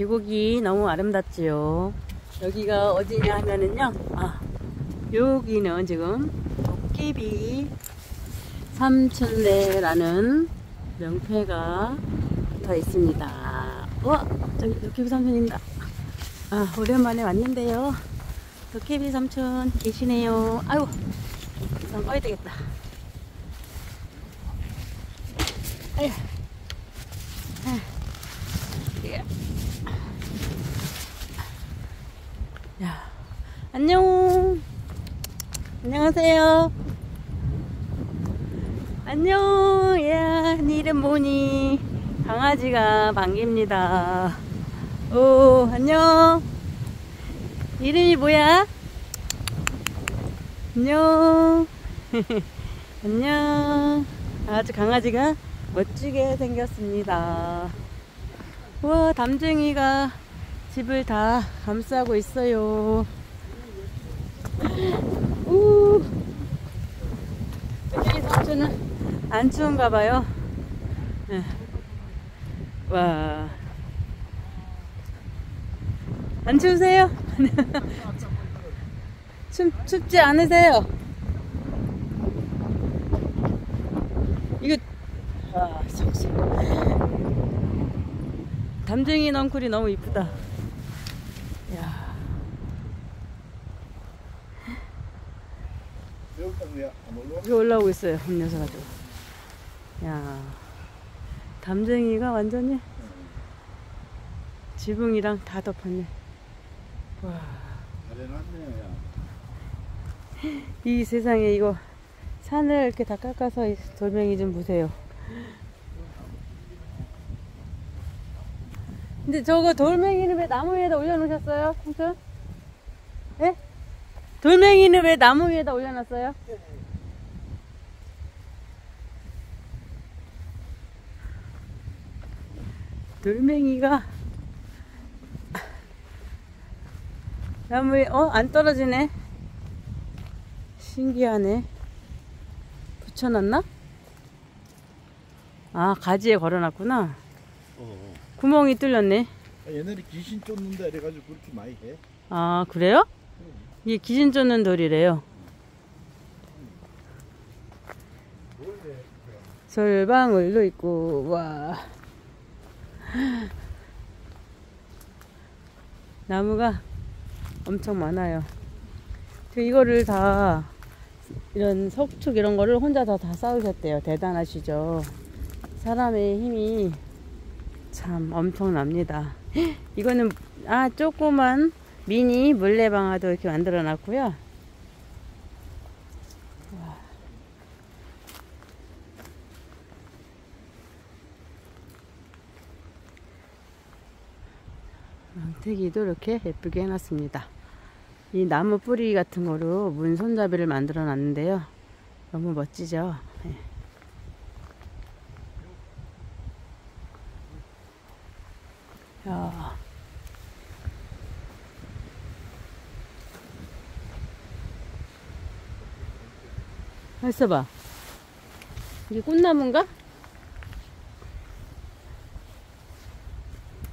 계곡이 너무 아름답지요. 여기가 어디냐 하면은요. 아, 여기는 지금 도깨비 삼촌네라는 명패가 붙어 있습니다. 와, 저기 도깨비 삼촌입니다. 아, 오랜만에 왔는데요. 도깨비 삼촌 계시네요. 아유, 난 꺼야 되겠다. 아휴. 예. 야, 안녕. 안녕하세요. 안녕. 야, 네 이름 뭐니? 강아지가 반깁니다. 오, 안녕. 이름이 뭐야? 안녕. 안녕. 아주 강아지가 멋지게 생겼습니다. 우와, 담쟁이가 집을 다 감싸고 있어요. 우. 여기 삼촌은 안 추운가 봐요. 네. 와. 안 추우세요? 춥, 춥지 않으세요? 이거, 아, 속속. 담쟁이 넝쿨이 너무 이쁘다. 야 여기 올라오고 있어요. 음료수 가지고. 야 담쟁이가 완전히 지붕이랑 다 덮었네. 와. 이 세상에 이거 산을 이렇게 다 깎아서 이 돌멩이 좀 보세요. 근데 저거 돌멩이는 왜 나무 위에다 올려놓으셨어요? 삼촌? 예? 돌멩이는 왜 나무 위에다 올려놨어요? 돌멩이가 나무 에 어? 안 떨어지네 신기하네 붙여놨나? 아 가지에 걸어놨구나 어. 구멍이 뚫렸네 옛날에 귀신 쫓는다 이래가지고 그렇게 많이 해. 아 그래요? 이게 귀신 쫓는 돌이래요. 솔방울도 있고 와. 나무가 엄청 많아요. 저 이거를 다 이런 석축 이런 거를 혼자 다, 다 쌓으셨대요. 대단하시죠? 사람의 힘이 참 엄청납니다. 이거는 아 조그만 미니 물레방아도 이렇게 만들어 놨고요 망태기도 이렇게 예쁘게 해놨습니다. 이 나무 뿌리 같은 거로 문 손잡이를 만들어 놨는데요. 너무 멋지죠? 네. 야. 있어봐. 이게 꽃나무인가?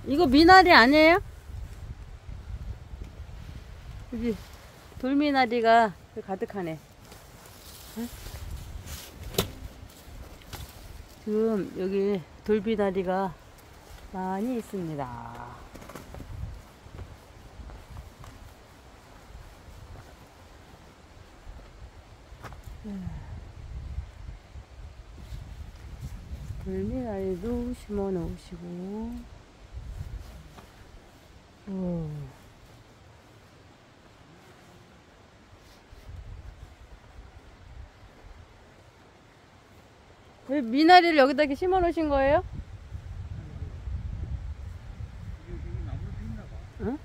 이거 미나리 아니에요? 여기 돌미나리가 가득하네. 응? 지금 여기 돌미나리가 많이 있습니다. 돌미나리도 심어 놓으시고, 오. 왜 미나리를 여기다 이렇게 심어 놓으신 거예요? 응? 그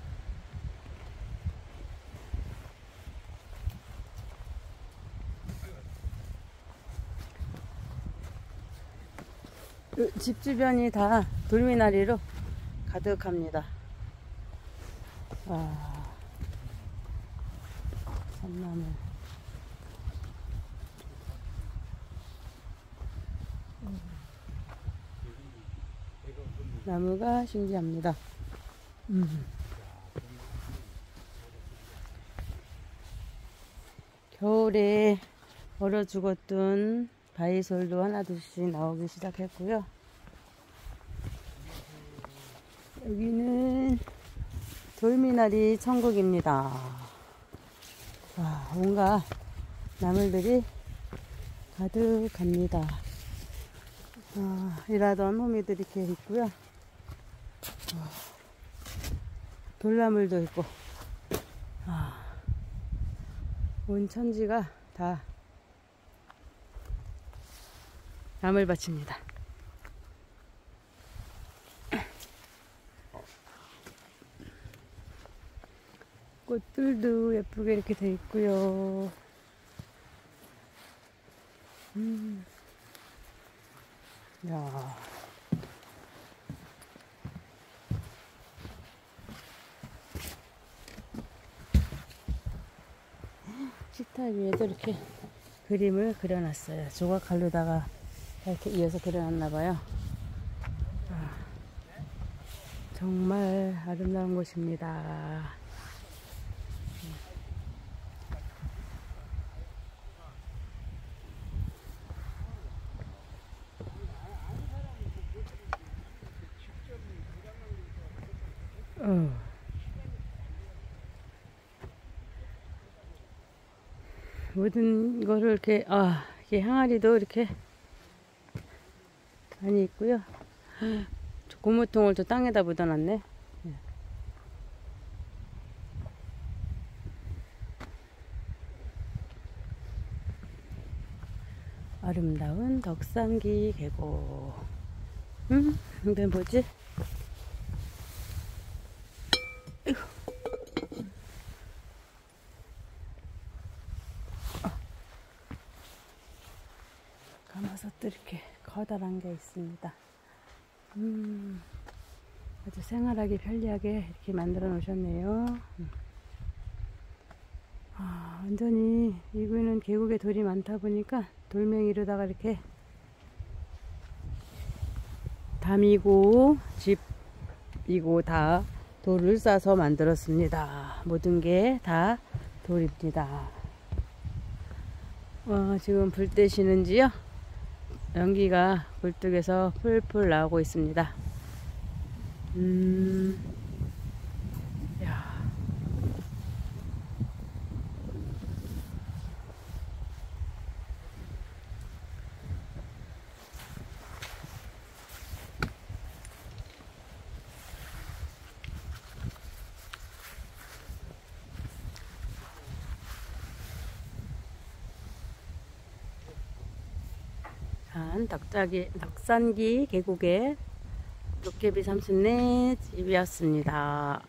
집 주변이 다 돌미나리로 가득합니다. 와, 참나무. 나무가 신기합니다. 음. 겨울에 얼어 죽었던 바이솔도 하나둘씩 나오기 시작했고요. 여기는 돌미나리 천국입니다. 와, 온갖 나물들이 가득합니다. 아, 일하던 호미들이 이렇게 있고요. 와, 돌나물도 있고, 아, 온 천지가 다 나물 밭입니다. 꽃들도 예쁘게 이렇게 돼 있고요. 음. 야. 식탁 위에도 이렇게 그림을 그려놨어요. 조각칼로다가 이렇게 이어서 그려놨나 봐요. 아, 정말 아름다운 곳입니다. 어. 모든 거를 이렇게 아 이게 항아리도 이렇게 많이 있고요. 고무통을 또 땅에다 묻어놨네. 예. 아름다운 덕산기 계곡. 음, 근데 뭐지? 가마솥도 이렇게 커다란 게 있습니다. 음, 아주 생활하기 편리하게 이렇게 만들어 놓으셨네요. 음. 아, 완전히 이구는 계곡에 돌이 많다 보니까 돌멩이로다가 이렇게 담이고 집이고 다 돌을 싸서 만들었습니다. 모든 게 다 돌입니다. 어, 지금 불 떼시는지요? 연기가 굴뚝에서 풀풀 나오고 있습니다. 음, 야. 산 덕자기, 덕산기 계곡의 도깨비 삼순네 집이었습니다.